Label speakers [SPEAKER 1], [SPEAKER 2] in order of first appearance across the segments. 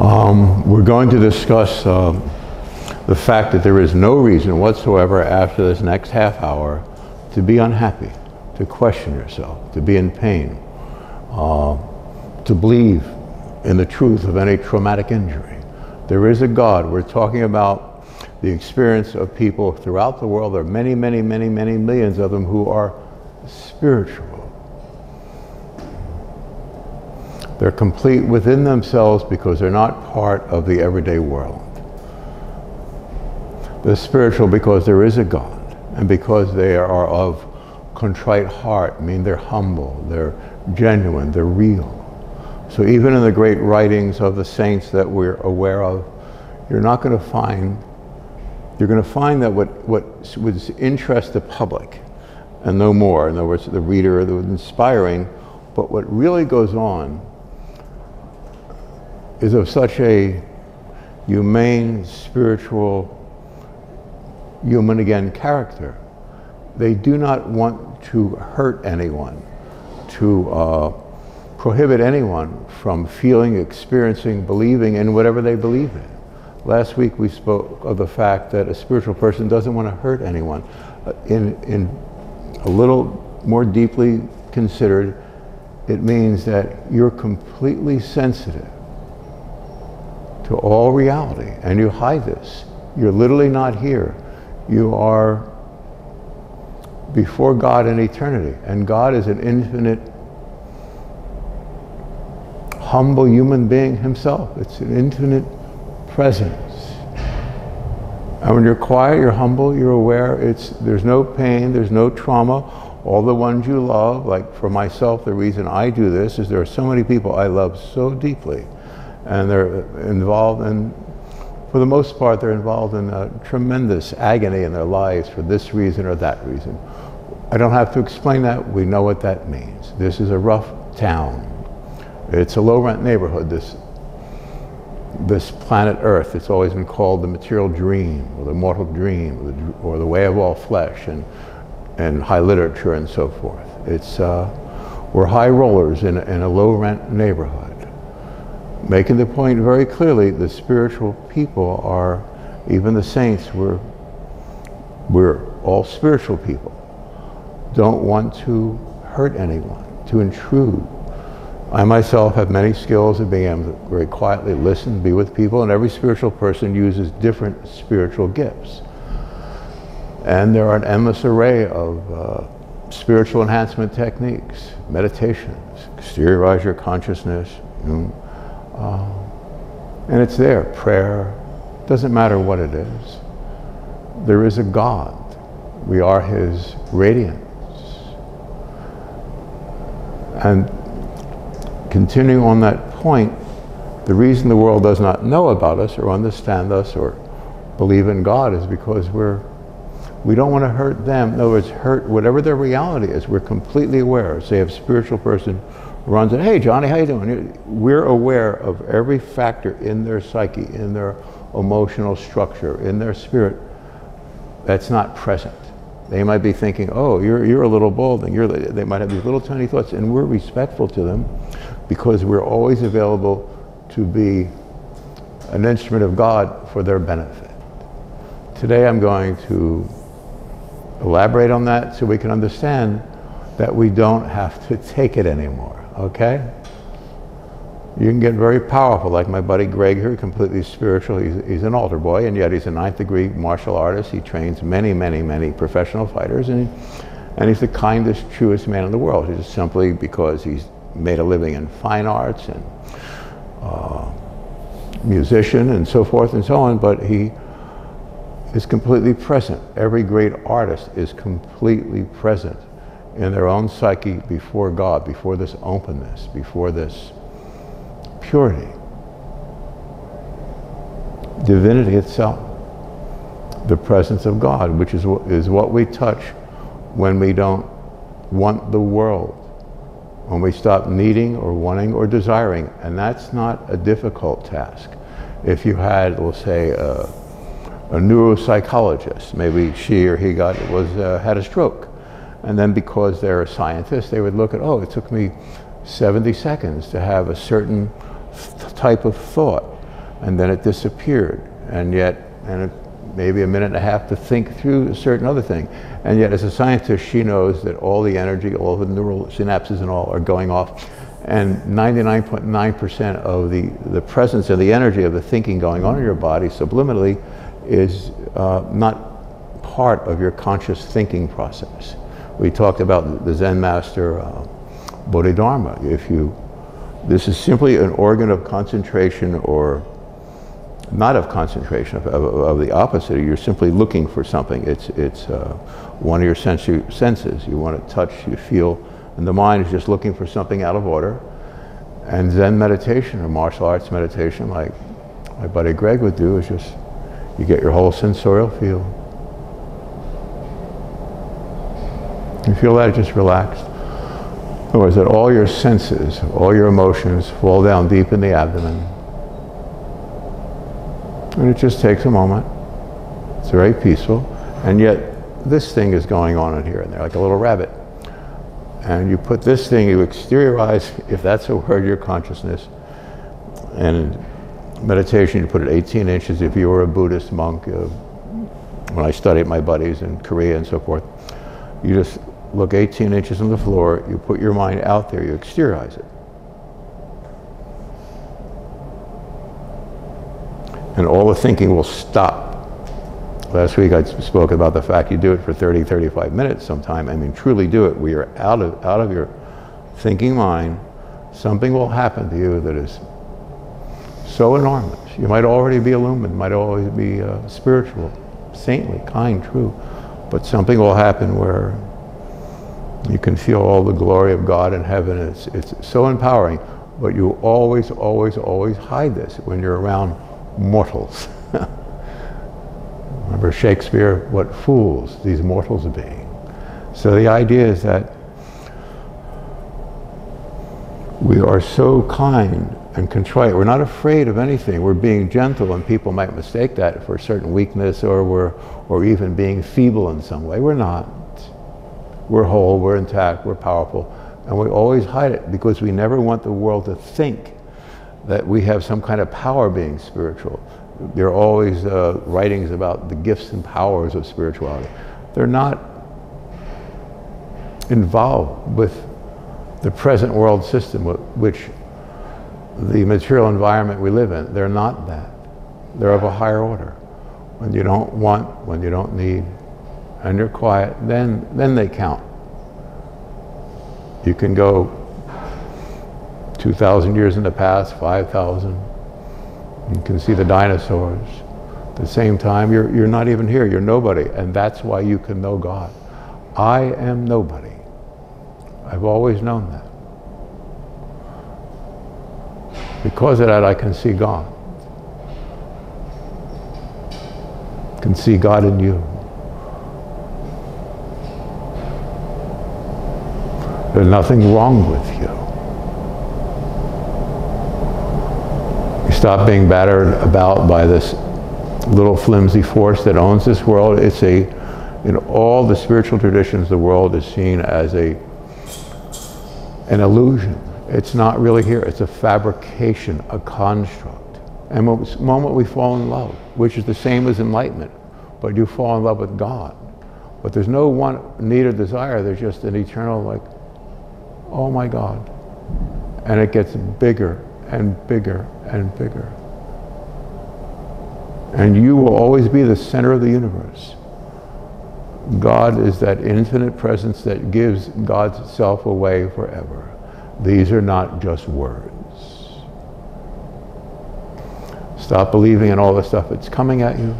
[SPEAKER 1] Um, we're going to discuss uh, the fact that there is no reason whatsoever after this next half hour to be unhappy, to question yourself, to be in pain, uh, to believe in the truth of any traumatic injury. There is a God. We're talking about the experience of people throughout the world. There are many, many, many, many millions of them who are spiritual. They're complete within themselves because they're not part of the everyday world. They're spiritual because there is a God and because they are of contrite heart, I mean they're humble, they're genuine, they're real. So even in the great writings of the saints that we're aware of, you're not going to find, you're going to find that what, what would interest the public and no more, in other words, the reader, the inspiring, but what really goes on is of such a humane, spiritual, human again character. They do not want to hurt anyone, to uh, prohibit anyone from feeling, experiencing, believing in whatever they believe in. Last week we spoke of the fact that a spiritual person doesn't want to hurt anyone. Uh, in, in a little more deeply considered, it means that you're completely sensitive to all reality, and you hide this. You're literally not here. You are before God in eternity, and God is an infinite, humble human being himself. It's an infinite presence. And when you're quiet, you're humble, you're aware, it's, there's no pain, there's no trauma. All the ones you love, like for myself, the reason I do this is there are so many people I love so deeply and they're involved in, for the most part, they're involved in a tremendous agony in their lives for this reason or that reason. I don't have to explain that. We know what that means. This is a rough town. It's a low-rent neighborhood, this, this planet Earth. It's always been called the material dream, or the mortal dream, or the, or the way of all flesh, and, and high literature and so forth. It's, uh, we're high rollers in, in a low-rent neighborhood making the point very clearly the spiritual people are, even the saints, we're, we're all spiritual people, don't want to hurt anyone, to intrude. I myself have many skills of being able to very quietly listen, be with people, and every spiritual person uses different spiritual gifts. And there are an endless array of uh, spiritual enhancement techniques, meditations, exteriorize your consciousness, you know, uh, and it's there, prayer, doesn't matter what it is. There is a God. We are his radiance. And continuing on that point, the reason the world does not know about us or understand us or believe in God is because we're we don't want to hurt them. In other words, hurt whatever their reality is. We're completely aware. Say, a spiritual person runs in, hey Johnny, how you doing? We're aware of every factor in their psyche, in their emotional structure, in their spirit that's not present. They might be thinking, oh, you're, you're a little balding. You're, they might have these little tiny thoughts, and we're respectful to them because we're always available to be an instrument of God for their benefit. Today I'm going to elaborate on that so we can understand that we don't have to take it anymore okay? You can get very powerful, like my buddy Greg here, completely spiritual. He's, he's an altar boy, and yet he's a ninth degree martial artist. He trains many, many, many professional fighters, and, and he's the kindest, truest man in the world. Just simply because he's made a living in fine arts and uh, musician and so forth and so on, but he is completely present. Every great artist is completely present in their own psyche before God, before this openness, before this purity. Divinity itself, the presence of God, which is, is what we touch when we don't want the world, when we stop needing or wanting or desiring. And that's not a difficult task. If you had, let's say, a, a neuropsychologist, maybe she or he got was uh, had a stroke, and then because they're a scientist, they would look at, oh, it took me 70 seconds to have a certain type of thought. and then it disappeared. And yet, and it, maybe a minute and a half to think through a certain other thing. And yet, as a scientist, she knows that all the energy, all the neural synapses and all are going off. And 99.9% of the, the presence and the energy of the thinking going on in your body subliminally is uh, not part of your conscious thinking process. We talked about the Zen master uh, Bodhidharma. If you, this is simply an organ of concentration or not of concentration, of, of, of, the opposite. You're simply looking for something. It's, it's uh, one of your sensu senses. You want to touch, you feel, and the mind is just looking for something out of order. And Zen meditation or martial arts meditation, like my buddy Greg would do, is just you get your whole sensorial field. You feel that just relaxed. In other words, that all your senses, all your emotions fall down deep in the abdomen. And it just takes a moment. It's very peaceful. And yet, this thing is going on in here and there, like a little rabbit. And you put this thing, you exteriorize, if that's a word, your consciousness. And meditation, you put it 18 inches if you were a Buddhist monk. Uh, when I studied my buddies in Korea and so forth, you just look 18 inches on the floor, you put your mind out there, you exteriorize it. And all the thinking will stop. Last week I spoke about the fact you do it for 30, 35 minutes sometime. I mean, truly do it. We are out of, out of your thinking mind. Something will happen to you that is so enormous. You might already be illumined, might always be uh, spiritual, saintly, kind, true. But something will happen where you can feel all the glory of God in heaven. It's, it's so empowering. But you always, always, always hide this when you're around mortals. Remember Shakespeare, what fools these mortals be. So the idea is that we are so kind and contrite. We're not afraid of anything. We're being gentle, and people might mistake that for a certain weakness or we're, or even being feeble in some way. We're not. We're whole, we're intact, we're powerful. And we always hide it because we never want the world to think that we have some kind of power being spiritual. There are always uh, writings about the gifts and powers of spirituality. They're not involved with the present world system, which the material environment we live in. They're not that. They're of a higher order. When you don't want, when you don't need, and you're quiet, then, then they count. You can go 2,000 years in the past, 5,000. You can see the dinosaurs. At the same time, you're, you're not even here. You're nobody. And that's why you can know God. I am nobody. I've always known that. Because of that, I can see God. can see God in you. There's nothing wrong with you. You stop being battered about by this little flimsy force that owns this world. It's a, in all the spiritual traditions, the world is seen as a, an illusion. It's not really here. It's a fabrication, a construct. And the moment we fall in love, which is the same as enlightenment, but you fall in love with God. But there's no one need or desire. There's just an eternal like, oh my God. And it gets bigger and bigger and bigger. And you will always be the center of the universe. God is that infinite presence that gives God's self away forever. These are not just words. Stop believing in all the stuff that's coming at you.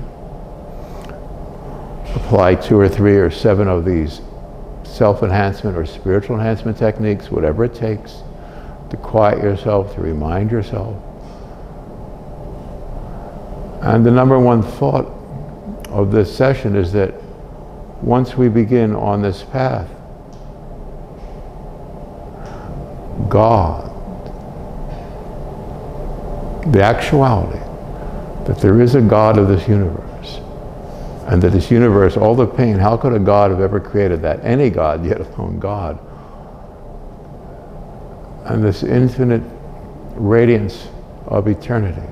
[SPEAKER 1] Apply two or three or seven of these self-enhancement or spiritual enhancement techniques, whatever it takes, to quiet yourself, to remind yourself. And the number one thought of this session is that once we begin on this path, God, the actuality, that there is a God of this universe, and that this universe, all the pain, how could a God have ever created that? Any God, yet alone God. And this infinite radiance of eternity.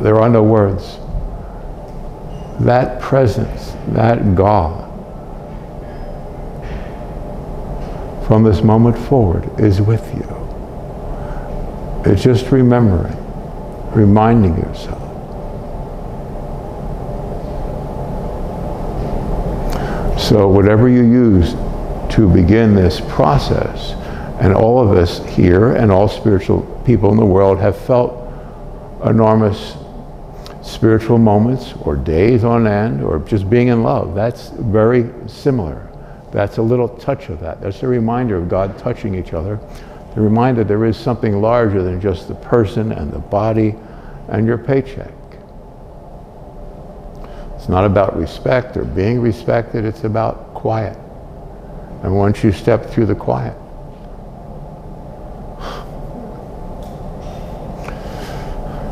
[SPEAKER 1] there are no words. That presence, that God, from this moment forward is with you. It's just remembering, reminding yourself. So whatever you use to begin this process, and all of us here and all spiritual people in the world have felt enormous spiritual moments or days on end or just being in love. That's very similar. That's a little touch of that. That's a reminder of God touching each other. The reminder there is something larger than just the person and the body and your paycheck. It's not about respect or being respected, it's about quiet. And once you step through the quiet,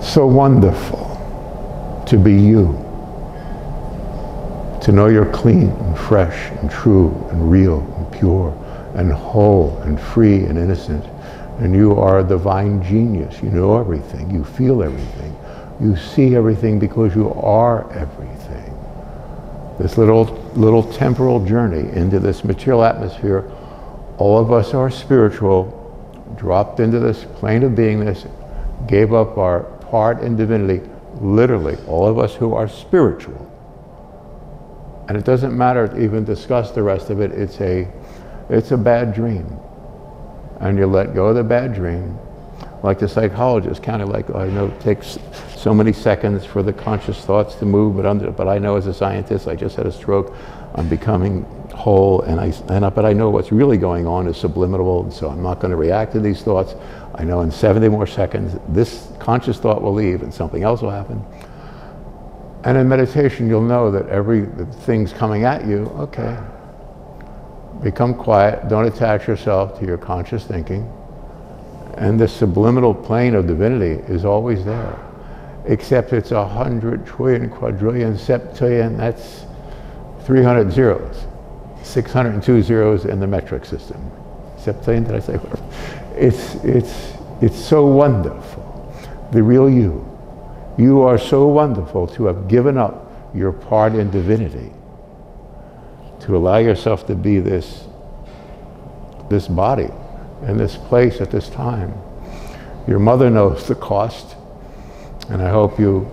[SPEAKER 1] so wonderful to be you. To know you're clean and fresh and true and real and pure and whole and free and innocent. And you are a divine genius. You know everything. You feel everything. You see everything because you are everything. This little, little temporal journey into this material atmosphere, all of us are spiritual, dropped into this plane of beingness, gave up our part in divinity, literally, all of us who are spiritual. And it doesn't matter to even discuss the rest of it, it's a, it's a bad dream. And you let go of the bad dream. Like the psychologist, kind of like, I know takes so many seconds for the conscious thoughts to move, but, under, but I know as a scientist, I just had a stroke, I'm becoming whole, and I, and I, but I know what's really going on is subliminal, so I'm not going to react to these thoughts. I know in 70 more seconds, this conscious thought will leave and something else will happen. And in meditation, you'll know that every thing's coming at you, okay. Become quiet, don't attach yourself to your conscious thinking. And the subliminal plane of divinity is always there. Except it's a hundred trillion, quadrillion, septillion, that's 300 zeros. 602 zeros in the metric system. Septillion, did I say? It's, it's, it's so wonderful. The real you. You are so wonderful to have given up your part in divinity, to allow yourself to be this, this body in this place at this time. Your mother knows the cost, and I hope you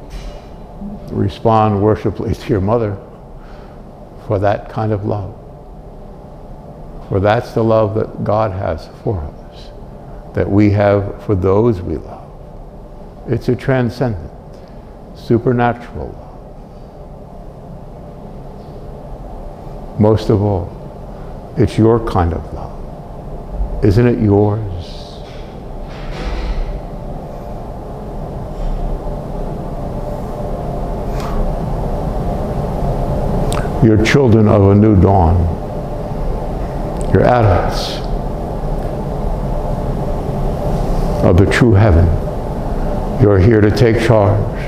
[SPEAKER 1] respond worshipfully to your mother for that kind of love. For that's the love that God has for us, that we have for those we love. It's a transcendent, supernatural love. Most of all, it's your kind of love. Isn't it yours? You're children of a new dawn. You're adults of the true heaven. You're here to take charge,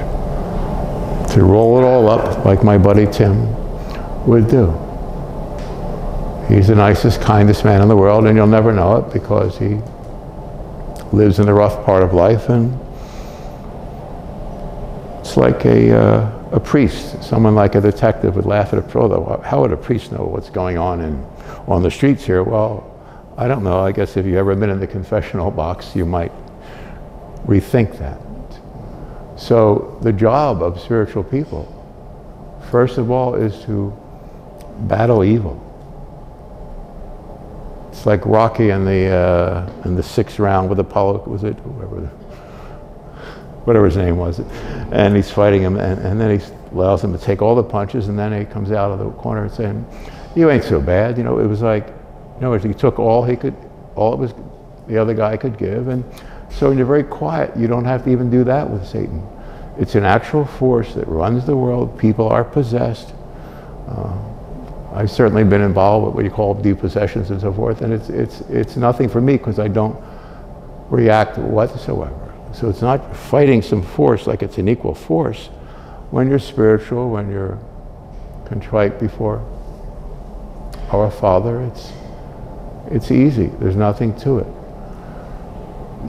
[SPEAKER 1] to roll it all up like my buddy Tim would do. He's the nicest, kindest man in the world, and you'll never know it because he lives in the rough part of life, and it's like a, uh, a priest, someone like a detective would laugh at a pro. Though. How would a priest know what's going on in on the streets here? Well, I don't know. I guess if you've ever been in the confessional box, you might rethink that. So the job of spiritual people, first of all, is to battle evil. It's like Rocky in the uh, in the sixth round with Apollo, was it whoever, whatever his name was, and he's fighting him, and, and then he allows him to take all the punches, and then he comes out of the corner and saying, you ain't so bad. You know, it was like, you know, he took all he could, all it was the other guy could give. And so you're very quiet, you don't have to even do that with Satan. It's an actual force that runs the world. People are possessed. Uh, I've certainly been involved with what you call depossessions and so forth, and it's, it's, it's nothing for me because I don't react whatsoever. So it's not fighting some force like it's an equal force. When you're spiritual, when you're contrite before our Father, it's, it's easy. There's nothing to it.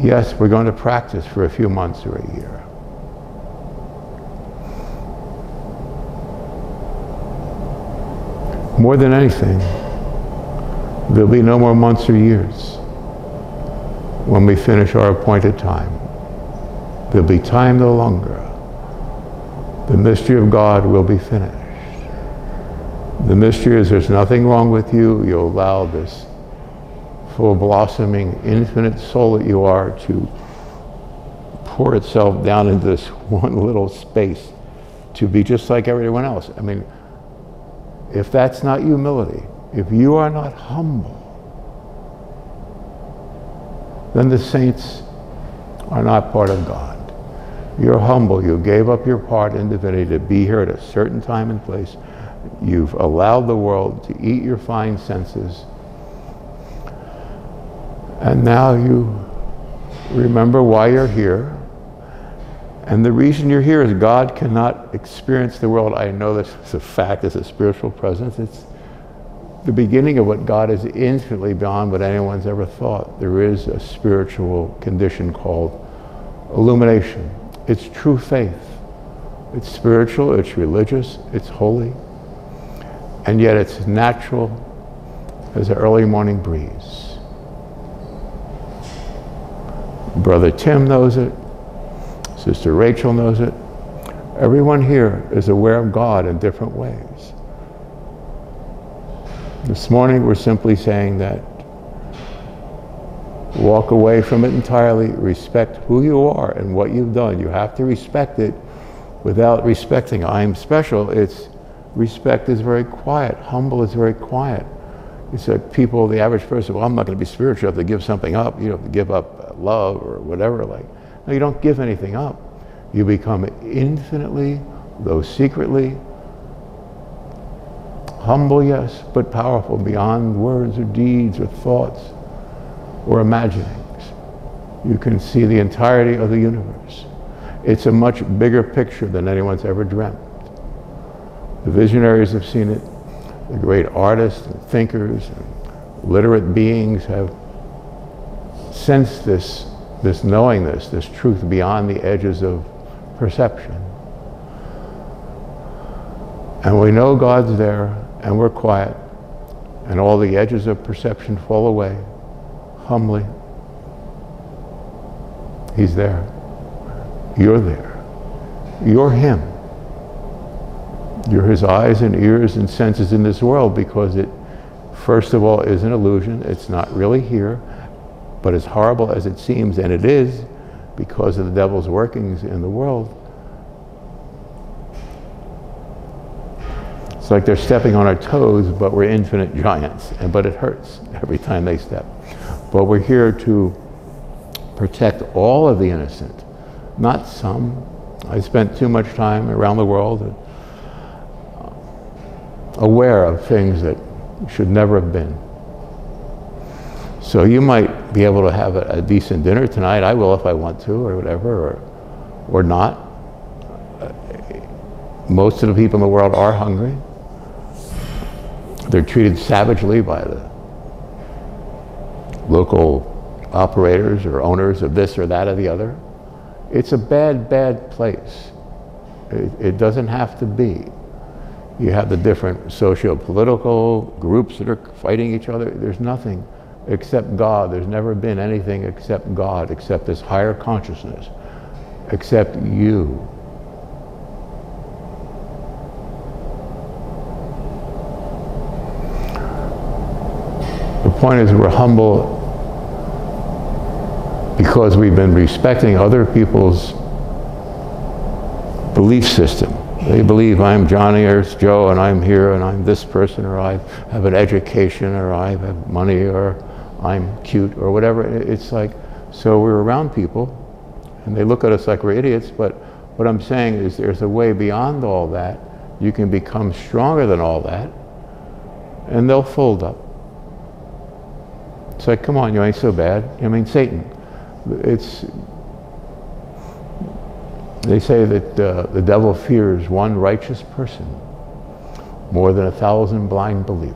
[SPEAKER 1] Yes, we're going to practice for a few months or a year. More than anything, there'll be no more months or years when we finish our appointed time. There'll be time no longer. The mystery of God will be finished. The mystery is there's nothing wrong with you. You allow this full blossoming, infinite soul that you are to pour itself down into this one little space to be just like everyone else. I mean, if that's not humility, if you are not humble, then the saints are not part of God. You're humble. You gave up your part in divinity to be here at a certain time and place. You've allowed the world to eat your fine senses. And now you remember why you're here. And the reason you're here is God cannot experience the world. I know this is a fact, it's a spiritual presence. It's the beginning of what God is infinitely beyond what anyone's ever thought. There is a spiritual condition called illumination. It's true faith. It's spiritual, it's religious, it's holy, and yet it's natural as an early morning breeze. Brother Tim knows it, Sister Rachel knows it. Everyone here is aware of God in different ways. This morning we're simply saying that walk away from it entirely, respect who you are and what you've done. You have to respect it without respecting I'm special. It's respect is very quiet. Humble is very quiet. It's like people, the average person, well, I'm not going to be spiritual. You have to give something up. You have to give up love or whatever. Like, no, you don't give anything up. You become infinitely, though secretly, humble, yes, but powerful beyond words or deeds or thoughts or imaginings. You can see the entirety of the universe. It's a much bigger picture than anyone's ever dreamt. The visionaries have seen it. The great artists and thinkers and literate beings have sensed this this knowing this, this truth beyond the edges of perception. And we know God's there, and we're quiet, and all the edges of perception fall away humbly. He's there. You're there. You're Him. You're His eyes and ears and senses in this world because it, first of all, is an illusion. It's not really here. But as horrible as it seems, and it is, because of the devil's workings in the world, it's like they're stepping on our toes, but we're infinite giants. And, but it hurts every time they step. But we're here to protect all of the innocent, not some. I spent too much time around the world uh, aware of things that should never have been. So you might be able to have a, a, decent dinner tonight. I will if I want to, or whatever, or, or not. Most of the people in the world are hungry. They're treated savagely by the local operators or owners of this or that or the other. It's a bad, bad place. It, it doesn't have to be. You have the different socio-political groups that are fighting each other. There's nothing except God. There's never been anything except God, except this higher consciousness, except you. Point is we're humble because we've been respecting other people's belief system. They believe I'm Johnny or Joe and I'm here and I'm this person or I have an education or I have money or I'm cute or whatever. It's like, so we're around people and they look at us like we're idiots, but what I'm saying is there's a way beyond all that. You can become stronger than all that and they'll fold up. It's like, come on, you ain't so bad. I mean, Satan. It's, they say that uh, the devil fears one righteous person more than a thousand blind believers.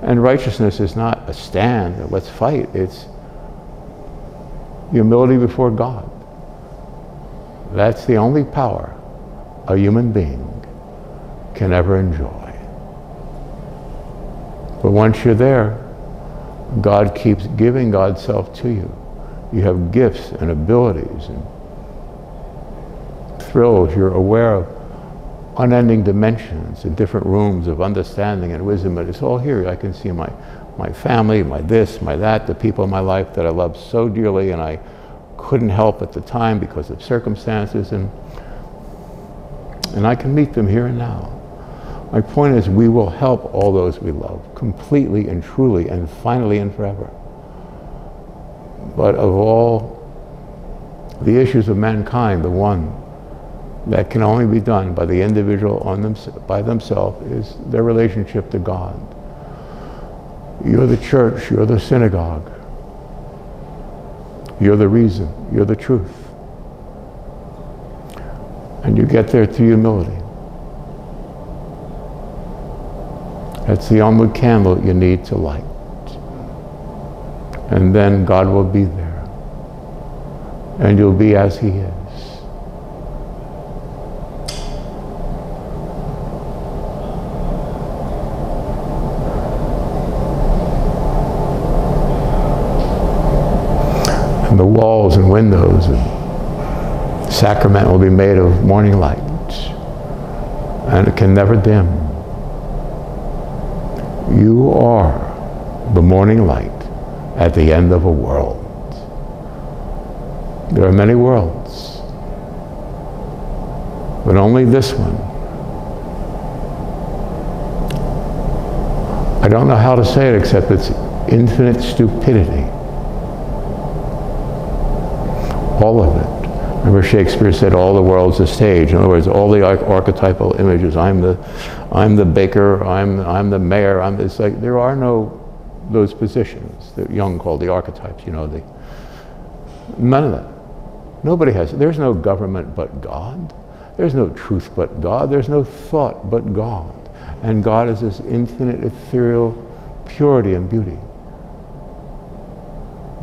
[SPEAKER 1] And righteousness is not a stand, let's fight. It's humility before God. That's the only power a human being can ever enjoy. But once you're there, God keeps giving God's self to you. You have gifts and abilities and thrills. You're aware of unending dimensions and different rooms of understanding and wisdom. But it's all here. I can see my, my family, my this, my that, the people in my life that I love so dearly and I couldn't help at the time because of circumstances. And, and I can meet them here and now. My point is, we will help all those we love completely and truly and finally and forever. But of all the issues of mankind, the one that can only be done by the individual on them, by themselves is their relationship to God. You're the church, you're the synagogue, you're the reason, you're the truth. And you get there through humility. That's the only candle you need to light. And then God will be there. And you'll be as He is. And the walls and windows and sacrament will be made of morning light and it can never dim. You are the morning light at the end of a world. There are many worlds, but only this one. I don't know how to say it except it's infinite stupidity all of it. Remember Shakespeare said all the world's a stage. In other words, all the archetypal images. I'm the, I'm the baker, I'm, I'm the mayor. I'm, it's like there are no those positions that Jung called the archetypes, you know, the, none of that. Nobody has, there's no government but God. There's no truth but God. There's no thought but God. And God is this infinite ethereal purity and beauty.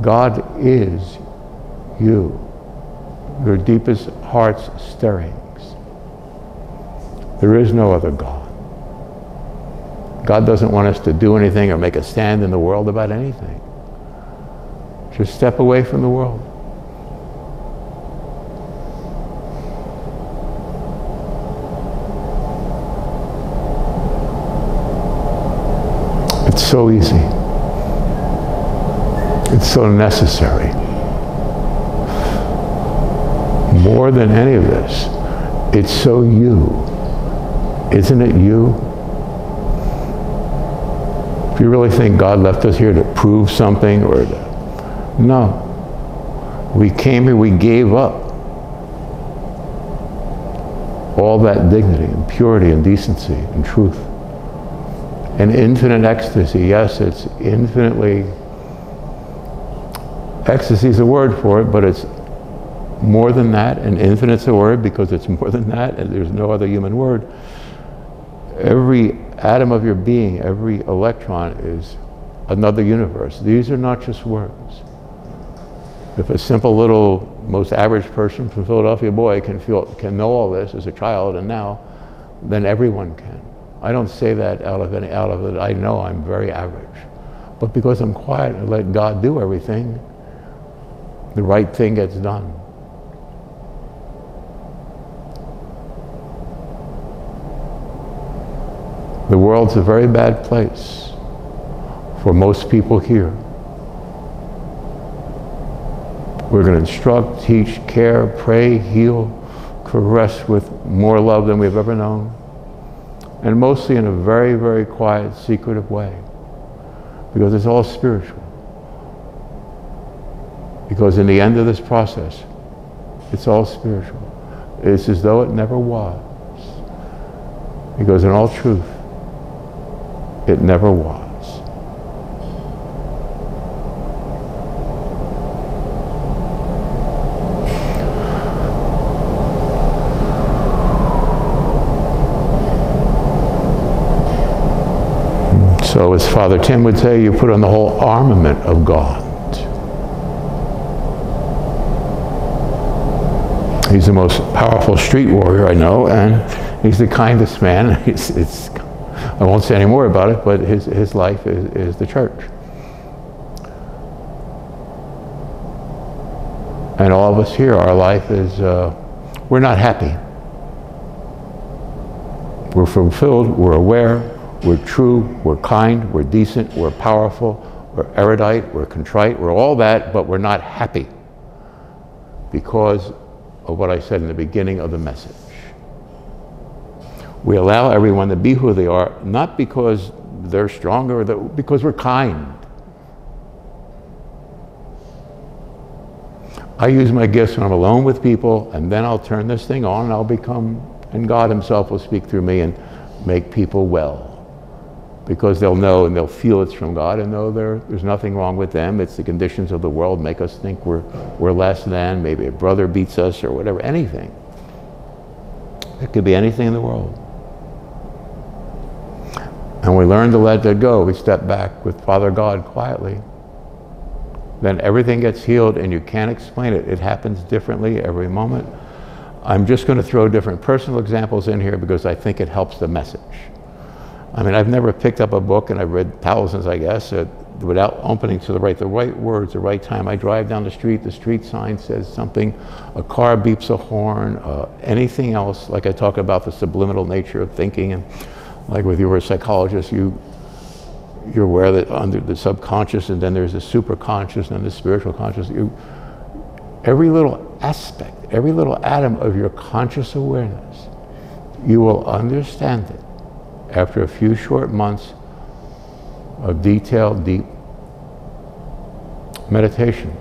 [SPEAKER 1] God is you your deepest heart's stirrings. There is no other God. God doesn't want us to do anything or make a stand in the world about anything. Just step away from the world. It's so easy. It's so necessary more than any of this, it's so you. Isn't it you? If you really think God left us here to prove something or to, no. We came here, we gave up all that dignity and purity and decency and truth. And infinite ecstasy, yes, it's infinitely, ecstasy is a word for it, but it's more than that, and infinite's a word because it's more than that, and there's no other human word. Every atom of your being, every electron is another universe. These are not just words. If a simple little, most average person from Philadelphia boy can feel, can know all this as a child and now, then everyone can. I don't say that out of any, out of it. I know I'm very average. But because I'm quiet and let God do everything, the right thing gets done. The world's a very bad place for most people here. We're going to instruct, teach, care, pray, heal, caress with more love than we've ever known. And mostly in a very, very quiet, secretive way. Because it's all spiritual. Because in the end of this process, it's all spiritual. It's as though it never was. Because in all truth, it never was. So, as Father Tim would say, you put on the whole armament of God. He's the most powerful street warrior I know, and he's the kindest man. It's, it's I won't say any more about it, but his, his life is, is the church. And all of us here, our life is, uh, we're not happy. We're fulfilled, we're aware, we're true, we're kind, we're decent, we're powerful, we're erudite, we're contrite, we're all that, but we're not happy because of what I said in the beginning of the message. We allow everyone to be who they are, not because they're stronger, because we're kind. I use my gifts when I'm alone with people, and then I'll turn this thing on and I'll become, and God Himself will speak through me and make people well. Because they'll know and they'll feel it's from God and know there's nothing wrong with them. It's the conditions of the world make us think we're, we're less than. Maybe a brother beats us or whatever, anything. It could be anything in the world. And we learn to let that go. We step back with Father God quietly then everything gets healed and you can't explain it. It happens differently every moment. I'm just going to throw different personal examples in here because I think it helps the message. I mean, I've never picked up a book and I've read thousands, I guess, uh, without opening to the right, the right words, the right time. I drive down the street, the street sign says something, a car beeps a horn, uh, anything else, like I talk about the subliminal nature of thinking and like with you were a psychologist, you you're aware that under the subconscious and then there's the superconscious and the spiritual conscious. You, every little aspect, every little atom of your conscious awareness, you will understand it after a few short months of detailed, deep meditation,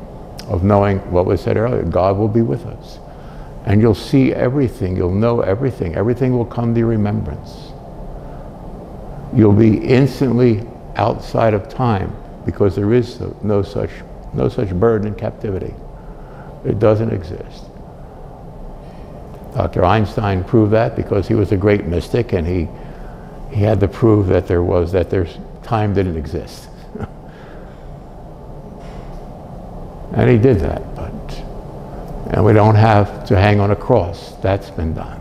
[SPEAKER 1] of knowing what was said earlier, God will be with us. And you'll see everything, you'll know everything, everything will come to your remembrance. You'll be instantly outside of time because there is no such, no such burden in captivity. It doesn't exist. Dr. Einstein proved that because he was a great mystic and he, he had to prove that there was, that there's, time didn't exist. and he did that, but, and we don't have to hang on a cross. That's been done.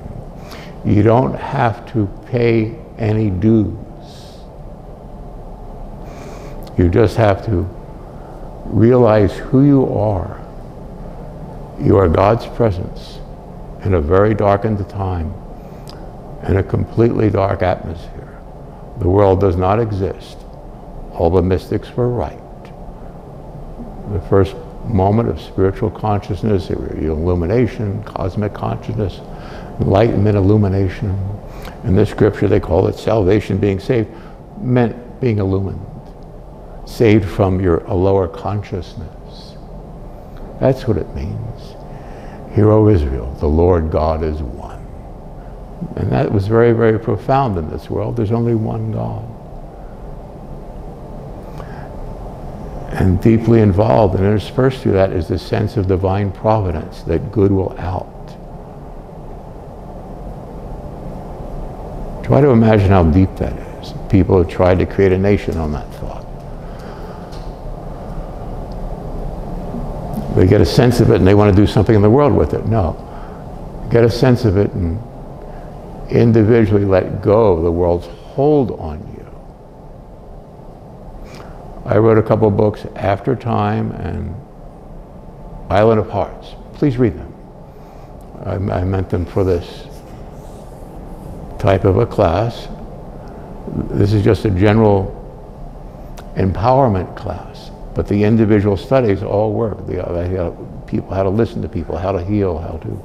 [SPEAKER 1] You don't have to pay any dues you just have to realize who you are. You are God's presence in a very darkened time, in a completely dark atmosphere. The world does not exist. All the mystics were right. The first moment of spiritual consciousness, illumination, cosmic consciousness, enlightenment, illumination. In this scripture, they call it salvation, being saved, meant being illumined saved from your lower consciousness. That's what it means. Hear, O Israel, the Lord God is one. And that was very, very profound in this world. There's only one God. And deeply involved and interspersed through that is the sense of divine providence, that good will out. Try to imagine how deep that is. People have tried to create a nation on that thought. They get a sense of it and they want to do something in the world with it. No. Get a sense of it and individually let go of the world's hold on you. I wrote a couple books, After Time and Island of Hearts. Please read them. I, I meant them for this type of a class. This is just a general empowerment class. But the individual studies all work. The, uh, people, how to listen to people, how to heal, how to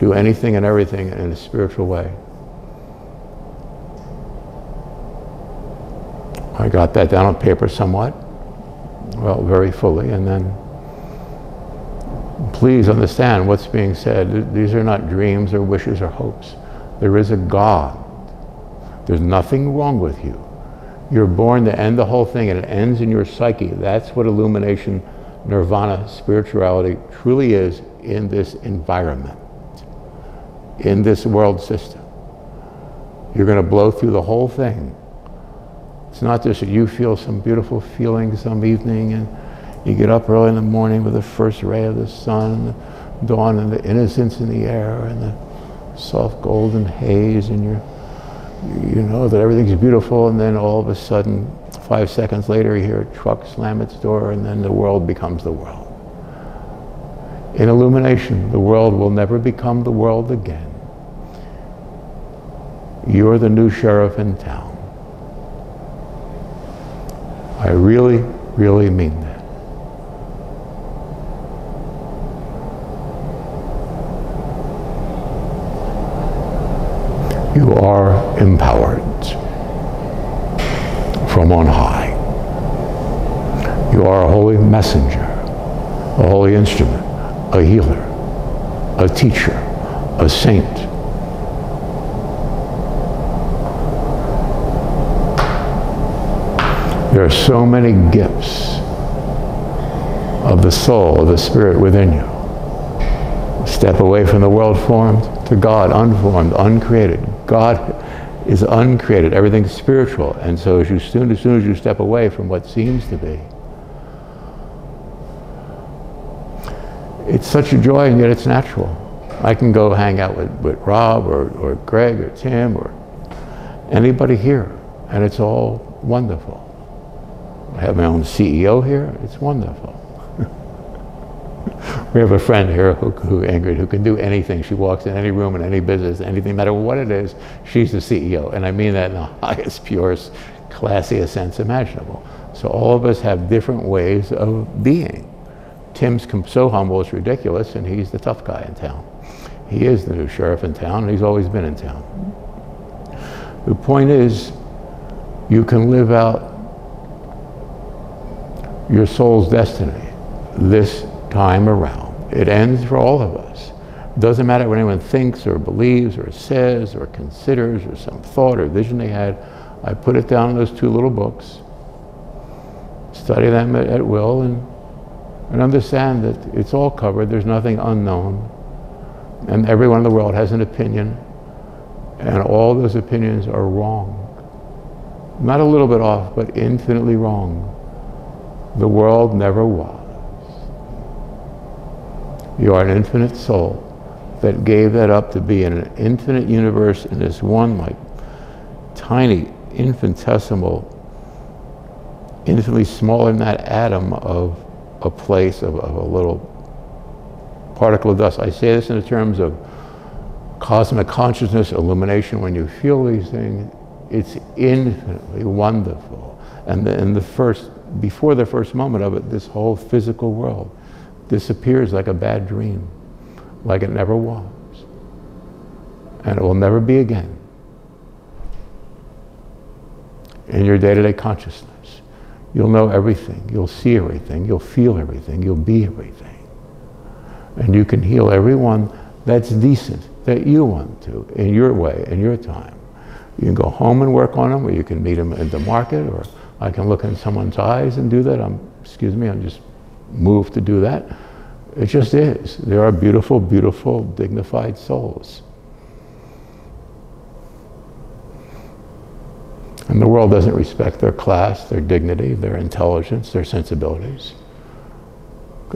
[SPEAKER 1] do anything and everything in a spiritual way. I got that down on paper somewhat, well, very fully, and then please understand what's being said. These are not dreams or wishes or hopes. There is a God. There's nothing wrong with you. You're born to end the whole thing and it ends in your psyche. That's what illumination, nirvana, spirituality truly is in this environment, in this world system. You're going to blow through the whole thing. It's not just that you feel some beautiful feeling some evening and you get up early in the morning with the first ray of the sun dawn and the innocence in the air and the soft golden haze and you're you know that everything's beautiful, and then all of a sudden, five seconds later, you hear a truck slam its door, and then the world becomes the world. In illumination, the world will never become the world again. You're the new sheriff in town. I really, really mean that. You are empowered from on high. You are a holy messenger, a holy instrument, a healer, a teacher, a saint. There are so many gifts of the soul, of the spirit within you. Step away from the world formed to God, unformed, uncreated. God is uncreated, everything's spiritual. And so as, you, soon, as soon as you step away from what seems to be, it's such a joy and yet it's natural. I can go hang out with, with Rob or, or Greg or Tim or anybody here and it's all wonderful. I have my own CEO here, it's wonderful. We have a friend here who, who, Ingrid, who can do anything. She walks in any room in any business, anything, no matter what it is, she's the CEO. And I mean that in the highest, purest, classiest sense imaginable. So all of us have different ways of being. Tim's so humble it's ridiculous, and he's the tough guy in town. He is the new sheriff in town, and he's always been in town. The point is, you can live out your soul's destiny this time around. It ends for all of us. Doesn't matter what anyone thinks or believes or says or considers or some thought or vision they had. I put it down in those two little books, study them at, at will, and, and understand that it's all covered. There's nothing unknown. And everyone in the world has an opinion, and all those opinions are wrong. Not a little bit off, but infinitely wrong. The world never was. You are an infinite soul that gave that up to be in an infinite universe in this one, like, tiny, infinitesimal, infinitely smaller than that atom of a place, of, of a little particle of dust. I say this in the terms of cosmic consciousness, illumination. When you feel these things, it's infinitely wonderful. And and the first, before the first moment of it, this whole physical world disappears like a bad dream, like it never was. And it will never be again in your day to day consciousness. You'll know everything, you'll see everything, you'll feel everything, you'll be everything. And you can heal everyone that's decent, that you want to, in your way, in your time. You can go home and work on them, or you can meet them in the market, or I can look in someone's eyes and do that. I'm, excuse me, I'm just moved to do that. It just is. There are beautiful, beautiful, dignified souls. And the world doesn't respect their class, their dignity, their intelligence, their sensibilities.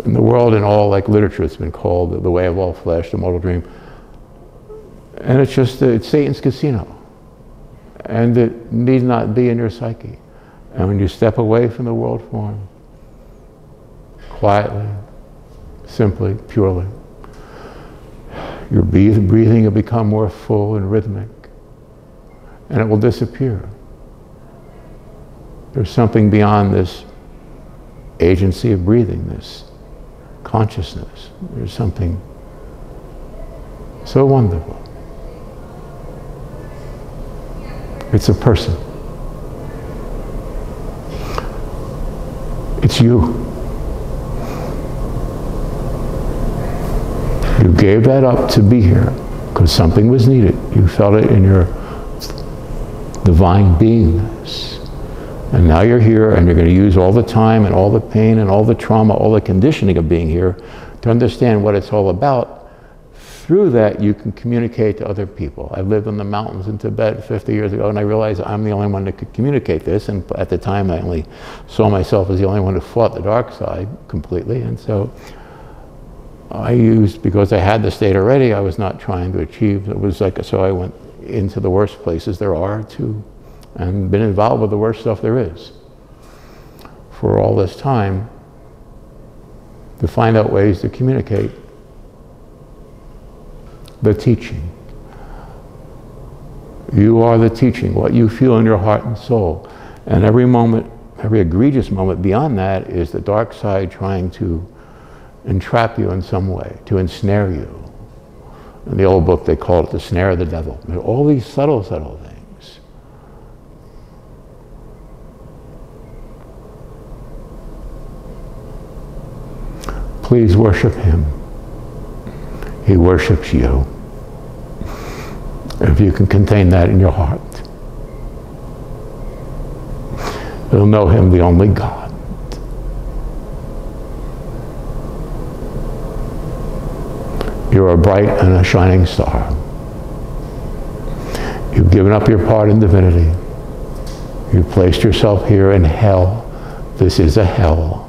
[SPEAKER 1] In the world, in all like literature, it's been called the way of all flesh, the mortal dream. And it's just, it's Satan's casino. And it need not be in your psyche. And when you step away from the world form, quietly, simply, purely, your breathing will become more full and rhythmic, and it will disappear. There's something beyond this agency of breathing, this consciousness. There's something so wonderful. It's a person. It's you. You gave that up to be here because something was needed. You felt it in your divine beingness. And now you're here and you're going to use all the time and all the pain and all the trauma, all the conditioning of being here to understand what it's all about through that, you can communicate to other people. I lived in the mountains in Tibet 50 years ago, and I realized I'm the only one that could communicate this. And at the time, I only saw myself as the only one who fought the dark side completely. And so I used, because I had the state already, I was not trying to achieve. It was like, so I went into the worst places there are to, and been involved with the worst stuff there is for all this time to find out ways to communicate the teaching. You are the teaching, what you feel in your heart and soul. And every moment, every egregious moment beyond that is the dark side trying to entrap you in some way, to ensnare you. In the old book, they call it the snare of the devil. All these subtle, subtle things. Please worship him. He worships you. If you can contain that in your heart, you'll know him, the only God. You're a bright and a shining star. You've given up your part in divinity. You've placed yourself here in hell. This is a hell.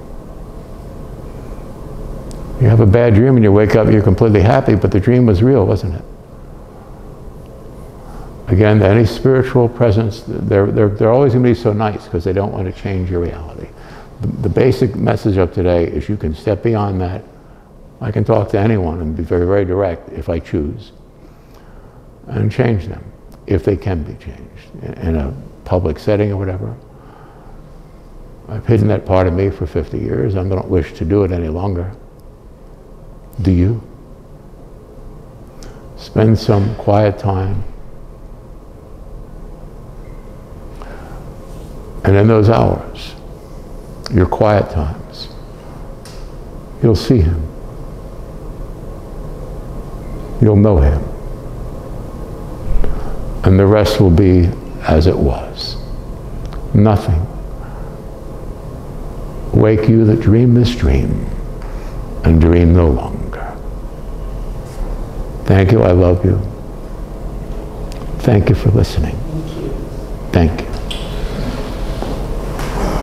[SPEAKER 1] You have a bad dream and you wake up, you're completely happy, but the dream was real, wasn't it? Again, any spiritual presence, they're, they're, they're always going to be so nice because they don't want to change your reality. The, the basic message of today is you can step beyond that I can talk to anyone and be very, very direct if I choose and change them if they can be changed in a public setting or whatever. I've hidden that part of me for 50 years. I don't wish to do it any longer. Do you? Spend some quiet time. And in those hours, your quiet times, you'll see him you'll know him. And the rest will be as it was. Nothing. Wake you that dream this dream and dream no longer. Thank you. I love you. Thank you for listening. Thank you.